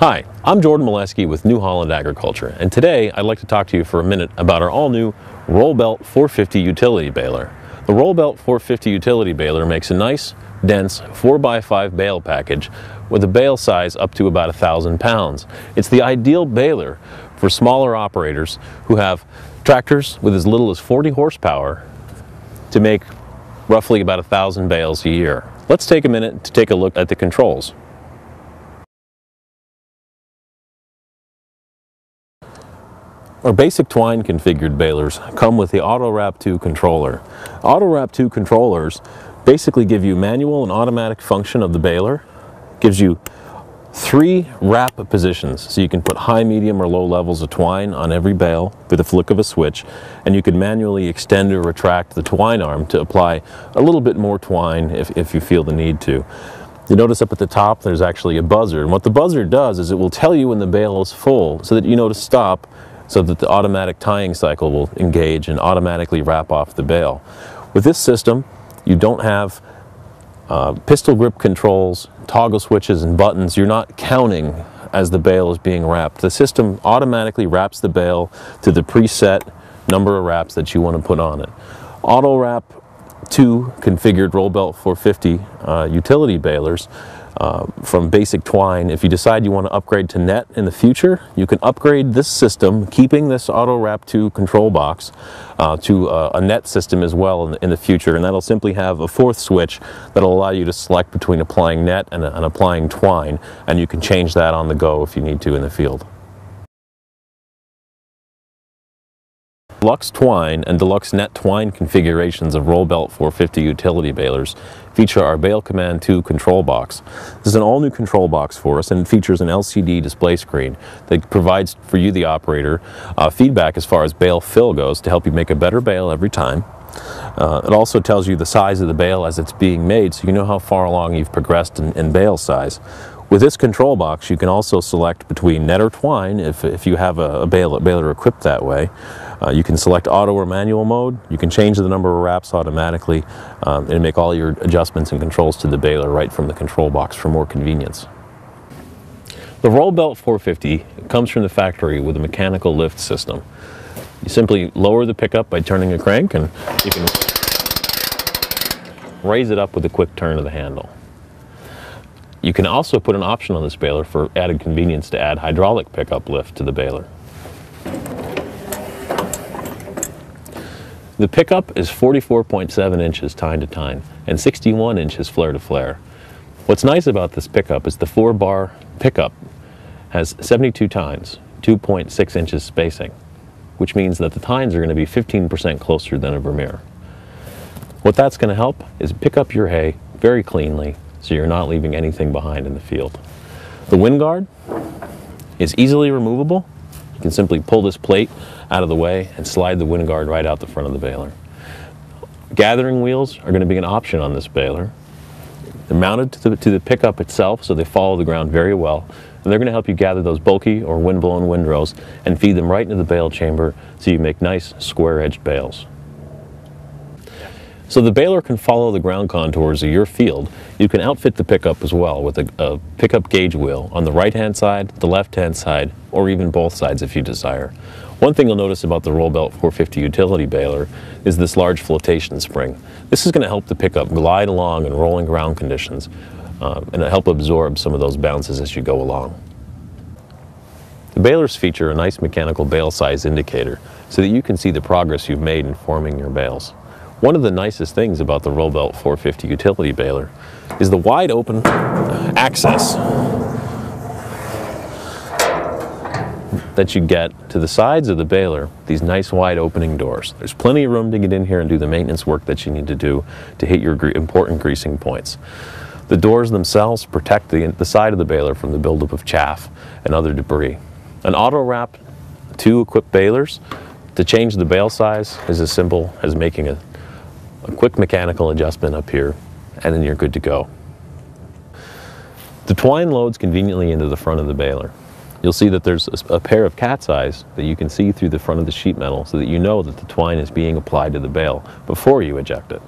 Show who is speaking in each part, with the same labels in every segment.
Speaker 1: Hi, I'm Jordan Milewski with New Holland Agriculture, and today I'd like to talk to you for a minute about our all-new Rollbelt 450 utility baler. The Rollbelt 450 utility baler makes a nice, dense 4x5 bale package with a bale size up to about thousand pounds. It's the ideal baler for smaller operators who have tractors with as little as 40 horsepower to make roughly about thousand bales a year. Let's take a minute to take a look at the controls. Our basic twine configured balers come with the AutoWrap 2 controller. AutoWrap 2 controllers basically give you manual and automatic function of the baler, gives you three wrap positions so you can put high, medium, or low levels of twine on every bale with a flick of a switch and you can manually extend or retract the twine arm to apply a little bit more twine if, if you feel the need to. You notice up at the top there's actually a buzzer and what the buzzer does is it will tell you when the bale is full so that you know to stop so that the automatic tying cycle will engage and automatically wrap off the bale. With this system, you don't have uh, pistol grip controls, toggle switches and buttons. You're not counting as the bale is being wrapped. The system automatically wraps the bale to the preset number of wraps that you want to put on it. Auto wrap two configured Rollbelt 450 uh, utility balers uh, from basic twine. If you decide you want to upgrade to net in the future, you can upgrade this system, keeping this Auto Wrap 2 control box, uh, to uh, a net system as well in the, in the, future. And that'll simply have a fourth switch that'll allow you to select between applying net and, and applying twine. And you can change that on the go if you need to in the field. Deluxe Twine and Deluxe Net Twine configurations of Rollbelt 450 utility balers feature our Bale Command 2 control box. This is an all-new control box for us and it features an LCD display screen that provides for you, the operator, uh, feedback as far as bale fill goes to help you make a better bale every time. Uh, it also tells you the size of the bale as it's being made so you know how far along you've progressed in, in bale size. With this control box, you can also select between net or twine if, if you have a, a baler, baler equipped that way. Uh, you can select auto or manual mode. You can change the number of wraps automatically um, and make all your adjustments and controls to the baler right from the control box for more convenience. The Rollbelt 450 comes from the factory with a mechanical lift system. You simply lower the pickup by turning a crank and you can raise it up with a quick turn of the handle. You can also put an option on this baler for added convenience to add hydraulic pickup lift to the baler. The pickup is 44.7 inches tine to tine and 61 inches flare to flare. What's nice about this pickup is the four bar pickup has 72 tines, 2.6 inches spacing, which means that the tines are going to be 15% closer than a Vermeer. What that's going to help is pick up your hay very cleanly so you're not leaving anything behind in the field. The wind guard is easily removable. You can simply pull this plate out of the way and slide the wind guard right out the front of the baler. Gathering wheels are going to be an option on this baler. They're mounted to the, to the pickup itself so they follow the ground very well and they're going to help you gather those bulky or wind-blown windrows and feed them right into the bale chamber so you make nice square-edged bales. So the baler can follow the ground contours of your field. You can outfit the pickup as well with a, a pickup gauge wheel on the right-hand side, the left-hand side, or even both sides if you desire. One thing you'll notice about the Rollbelt 450 utility baler is this large flotation spring. This is going to help the pickup glide along in rolling ground conditions uh, and help absorb some of those bounces as you go along. The balers feature a nice mechanical bale size indicator so that you can see the progress you've made in forming your bales. One of the nicest things about the Rollbelt 450 utility baler is the wide open access that you get to the sides of the baler, these nice wide opening doors. There's plenty of room to get in here and do the maintenance work that you need to do to hit your important greasing points. The doors themselves protect the, the side of the baler from the buildup of chaff and other debris. An auto wrap two equipped balers to change the bale size is as simple as making a quick mechanical adjustment up here, and then you're good to go. The twine loads conveniently into the front of the baler. You'll see that there's a, pair of cat's eyes that you can see through the front of the sheet metal so that you know that the twine is being applied to the bale before you eject it.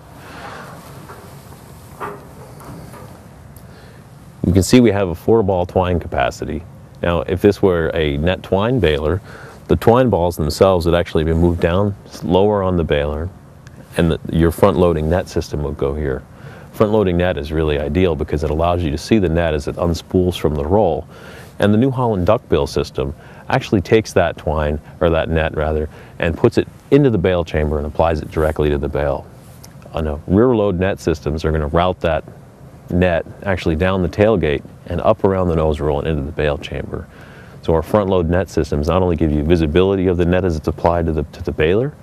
Speaker 1: You can see we have a four ball twine capacity Now, if this were a net twine baler, the twine balls themselves would actually be moved down lower on the baler, and the, your front loading net system would go here. Front loading net is really ideal because it allows you to see the net as it unspools from the roll. And the New Holland duckbill system actually takes that twine, or that net rather, and puts it into the bale chamber and applies it directly to the bale. On a rear load net systems are going to route that net actually down the tailgate and up around the nose roll and into the bale chamber. So our front load net systems not only give you visibility of the net as it's applied to the, to the baler,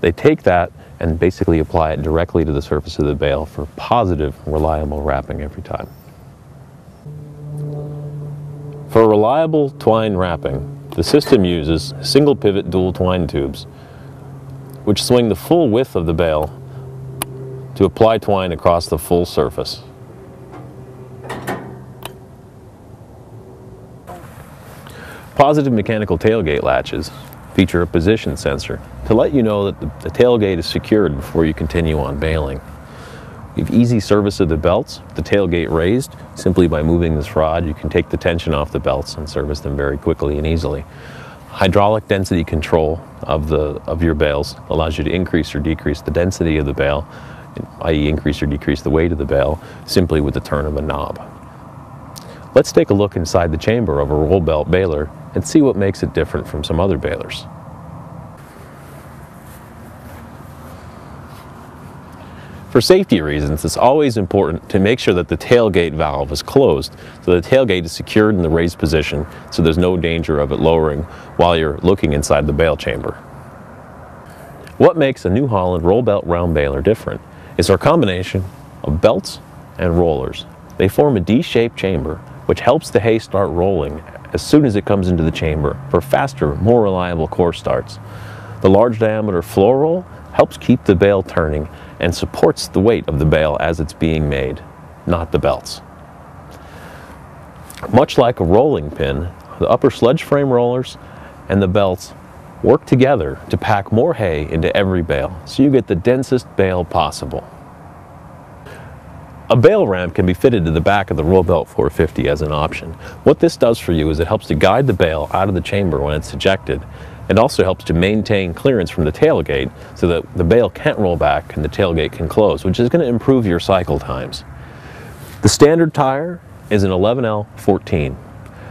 Speaker 1: they take that and basically apply it directly to the surface of the bale for positive, reliable wrapping every time. For reliable twine wrapping, the system uses single pivot dual twine tubes, which swing the full width of the bale to apply twine across the full surface. Positive mechanical tailgate latches feature a position sensor to let you know that the, the, tailgate is secured before you continue on baling. You have easy service of the belts, the tailgate raised. Simply by moving this rod, you can take the tension off the belts and service them very quickly and easily. Hydraulic density control of, the, of your bales allows you to increase or decrease the density of the bale, i.e. increase or decrease the weight of the bale, simply with the turn of a knob. Let's take a look inside the chamber of a roll belt baler and see what makes it different from some other balers. For safety reasons, it's always important to make sure that the tailgate valve is closed so the tailgate is secured in the raised position so there's no danger of it lowering while you're looking inside the bale chamber. What makes a New Holland roll belt round baler different is our combination of belts and rollers. They form a D-shaped chamber which helps the hay start rolling as soon as it comes into the chamber for faster, more reliable core starts. The large diameter floor roll helps keep the bale turning and supports the weight of the bale as it's being made, not the belts. Much like a rolling pin, the upper sledge frame rollers and the belts work together to pack more hay into every bale so you get the densest bale possible. A bale ramp can be fitted to the back of the Rollbelt 450 as an option. What this does for you is it helps to guide the bale out of the chamber when it's ejected. It also helps to maintain clearance from the tailgate so that the bale can't roll back and the tailgate can close, which is going to improve your cycle times. The standard tire is an 11L14.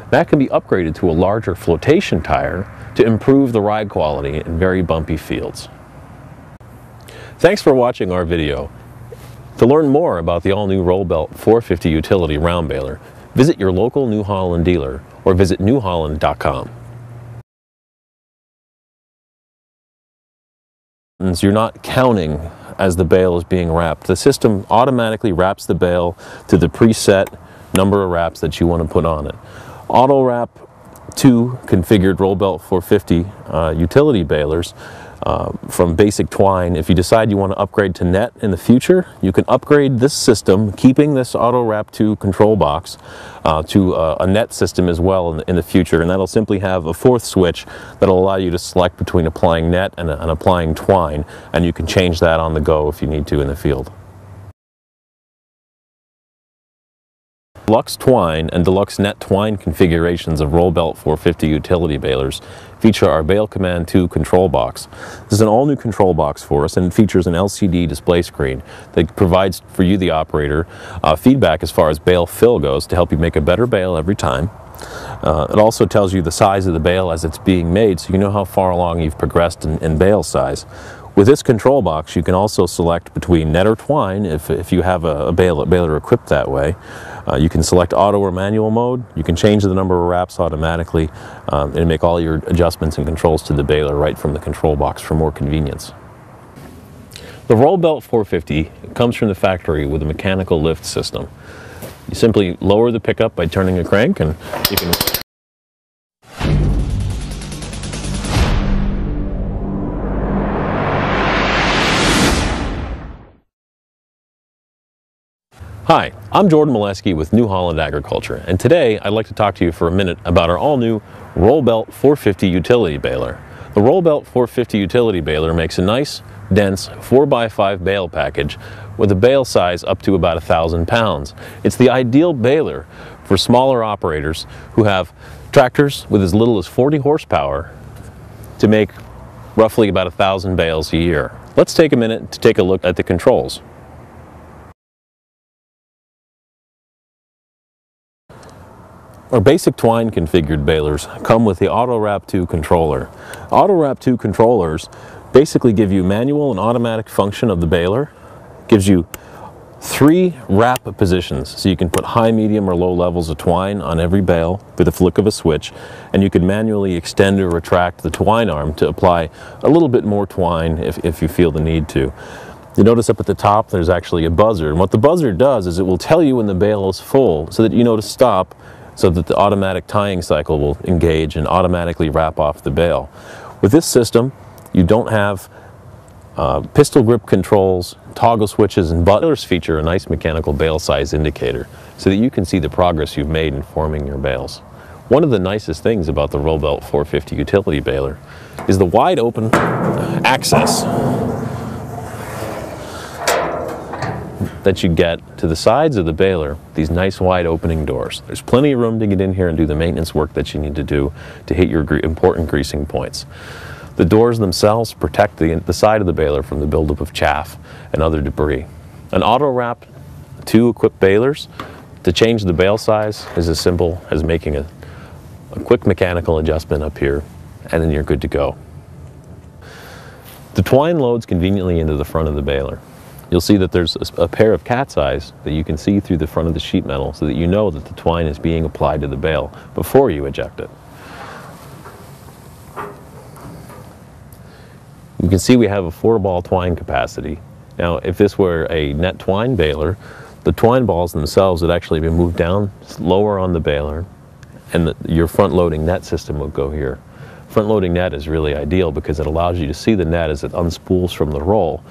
Speaker 1: That can be upgraded to a larger flotation tire to improve the ride quality in very bumpy fields. Thanks for watching our video. To learn more about the all-new Rollbelt 450 utility round baler, visit your local New Holland dealer or visit newholland.com. You're not counting as the bale is being wrapped. The system automatically wraps the bale to the preset number of wraps that you want to put on it. Auto wrap two configured Rollbelt 450 uh, utility balers uh, from basic twine. If you decide you want to upgrade to net in the future, you can upgrade this system, keeping this Auto Wrap 2 control box, uh, to uh, a net system as well in the, in the, future. And that'll simply have a fourth switch that'll allow you to select between applying net and, and applying twine. And you can change that on the go if you need to in the field. Deluxe Twine and Deluxe Net Twine configurations of Rollbelt 450 utility balers feature our Bale Command 2 control box. This is an all-new control box for us and it features an LCD display screen that provides for you, the operator, uh, feedback as far as bale fill goes to help you make a better bale every time. Uh, it also tells you the size of the bale as it's being made so you know how far along you've progressed in, in bale size. With this control box, you can also select between net or twine if, if you have a, a baler, baler equipped that way. Uh, you can select auto or manual mode. You can change the number of wraps automatically um, and make all your adjustments and controls to the baler right from the control box for more convenience. The Roll Belt 450 comes from the factory with a mechanical lift system. You simply lower the pickup by turning a crank and you can Hi, I'm Jordan Milewski with New Holland Agriculture, and today I'd like to talk to you for a minute about our all-new Rollbelt 450 utility baler. The Rollbelt 450 utility baler makes a nice, dense 4x5 bale package with a bale size up to about thousand pounds. It's the ideal baler for smaller operators who have Tractors with as little as 40 horsepower to make roughly about thousand bales a year. Let's take a minute to take a look at the controls. Our basic twine configured balers come with the AutoWrap 2 controller. AutoWrap 2 controllers basically give you manual and automatic function of the baler, gives you three wrap positions so you can put high, medium, or low levels of twine on every bale with a flick of a switch and you can manually extend or retract the twine arm to apply a little bit more twine if, if you feel the need to. You notice up at the top there's actually a buzzer and what the buzzer does is it will tell you when the bale is full so that you know to stop so that the automatic tying cycle will engage and automatically wrap off the bale. With this system you don't have uh, pistol grip controls, toggle switches, and buttons feature a nice mechanical bale size indicator so that you can see the progress you've made in forming your bales. One of the nicest things about the Rollbelt 450 utility baler is the wide open access that you get to the sides of the baler, these nice wide opening doors. There's plenty of room to get in here and do the maintenance work that you need to do to hit your important greasing points. The doors themselves protect the, the side of the baler from the buildup of chaff and other debris. An auto wrap, two equipped balers, to change the bale size is as simple as making a, a quick mechanical adjustment up here and then you're good to go. The twine loads conveniently into the front of the baler. You'll see that there's a, a, pair of cat's eyes that you can see through the front of the sheet metal so that you know that the twine is being applied to the bale before you eject it. You can see we have a four ball twine capacity. Now, if this were a net twine baler, the twine balls themselves would actually be moved down lower on the baler and the, your front loading net system would go here. Front loading net is really ideal because it allows you to see the net as it unspools from the roll.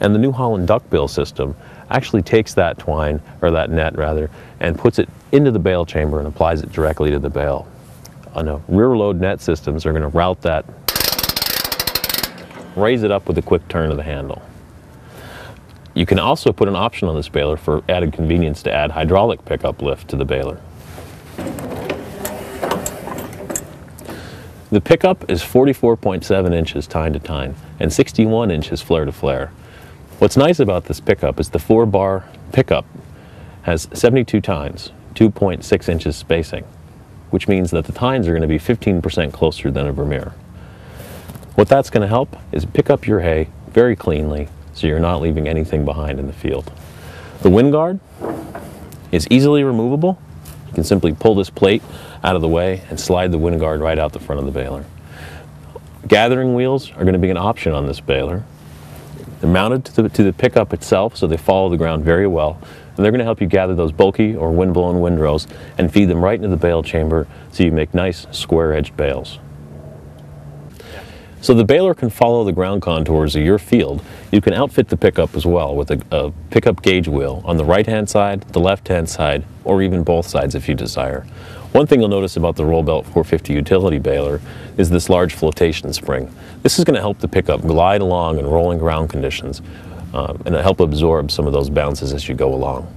Speaker 1: And the New Holland duckbill system actually takes that twine, or that net rather, and puts it into the bale chamber and applies it directly to the bale. On a rear load net systems are going to route that raise it up with a quick turn of the handle. You can also put an option on this baler for added convenience to add hydraulic pickup lift to the baler. The pickup is 44.7 inches tine to tine and 61 inches flare to flare. What's nice about this pickup is the four bar pickup has 72 tines, 2.6 inches spacing, which means that the tines are going to be 15% closer than a Vermeer. What that's going to help is pick up your hay very cleanly so you're not leaving anything behind in the field. The wind guard is easily removable. You can simply pull this plate out of the way and slide the wind guard right out the front of the baler. Gathering wheels are going to be an option on this baler. They're mounted to the, to the pickup itself so they follow the ground very well and they're going to help you gather those bulky or wind-blown windrows and feed them right into the bale chamber so you make nice square-edged bales. So the baler can follow the ground contours of your field. You can outfit the pickup as well with a, a pickup gauge wheel on the right-hand side, the left-hand side, or even both sides if you desire. One thing you'll notice about the Rollbelt 450 utility baler is this large flotation spring. This is going to help the pickup glide along in rolling ground conditions um, and help absorb some of those bounces as you go along.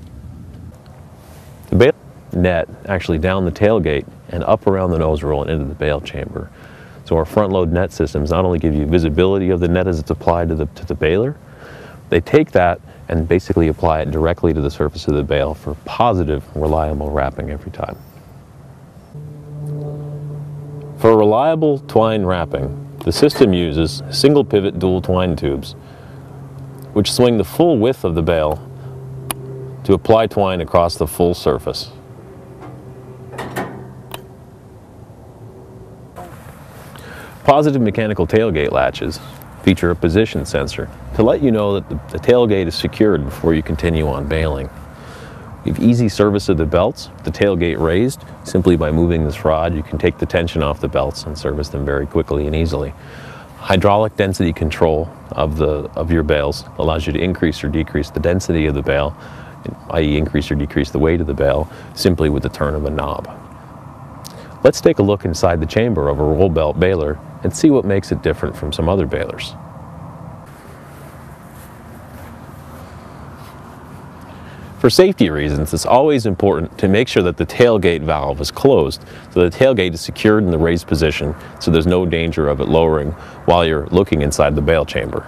Speaker 1: The baler net actually down the tailgate and up around the nose roll and into the bale chamber. So our front load net systems not only give you visibility of the net as it's applied to the, to the baler, they take that and basically apply it directly to the surface of the bale for positive, reliable wrapping every time. For reliable twine wrapping, the system uses single pivot dual twine tubes, which swing the full width of the bale to apply twine across the full surface. Positive mechanical tailgate latches feature a position sensor to let you know that the, the tailgate is secured before you continue on baling. You have easy service of the belts, the tailgate raised. Simply by moving this rod, you can take the tension off the belts and service them very quickly and easily. Hydraulic density control of, the, of your bales allows you to increase or decrease the density of the bale, i.e. increase or decrease the weight of the bale, simply with the turn of a knob. Let's take a look inside the chamber of a roll belt baler and see what makes it different from some other balers. For safety reasons, it's always important to make sure that the tailgate valve is closed so the tailgate is secured in the raised position so there's no danger of it lowering while you're looking inside the bale chamber.